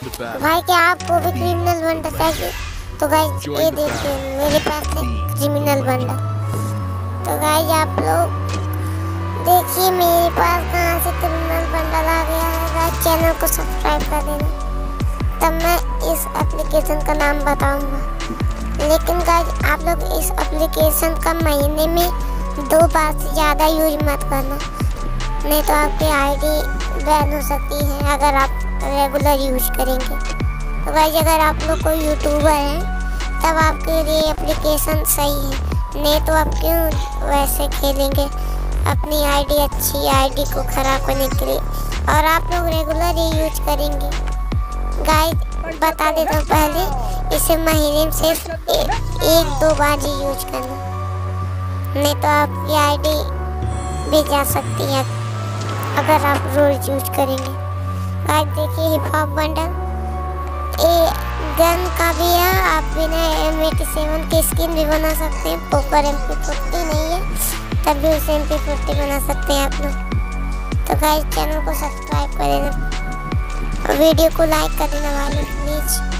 भाई क्या आपको भी क्रिमिनल बंडल चाहिए? तो गाइज़ ये देखिए मेरे पास है क्रिमिनल बंडल तो गाइज़ आप लोग देखिए मेरे पास कहाँ से क्रिमिनल बंडल आ गया है। गाइज़ चैनल को सब्सक्राइब कर देना। तब मैं इस एप्लीकेशन का नाम बताऊँगा। लेकिन गाइज़ आप लोग इस एप्लीकेशन का महीने में दो बार से ज़्यादा यूज़ मत करना। नहीं तो आपकी आईडी बैन हो सकती है अगर आप रेगुलर यूज़ करेंगे। तो भाई अगर आप लोग कोई यूट्यूबर हैं, तब आपके लिए एप्लीकेशन सही है। नहीं तो आप क्यों वैसे खेलेंगे? अपनी आईडी अच्छी आईडी को ख़राब करने के लिए। और आप लोग रेगुलर ही यूज़ करेंगे। गाइड बता देता हूँ पहले, इसे महीने में सिर्फ़ एक दो बार ही यूज़ करना। नहीं तो आपकी आईडी भी जा सकती है। अगर आप रोज यूज़ करेंगे। आज देखिए हिप हॉप बंडल ये गन का भी है, आप बिना एम एटी सेवन की स्किन भी बना सकते हैं। पोकर एम पी फोर्टी नहीं है तब भी उसे एम पी फोर्टी बना सकते हैं आप लोग। तो गाइस चैनल को सब्सक्राइब कर देना। वीडियो को लाइक कर देना, वाले प्लीज़